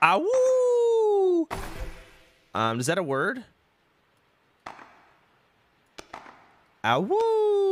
Ah, Ow! Um, is that a word? Ah, Ow!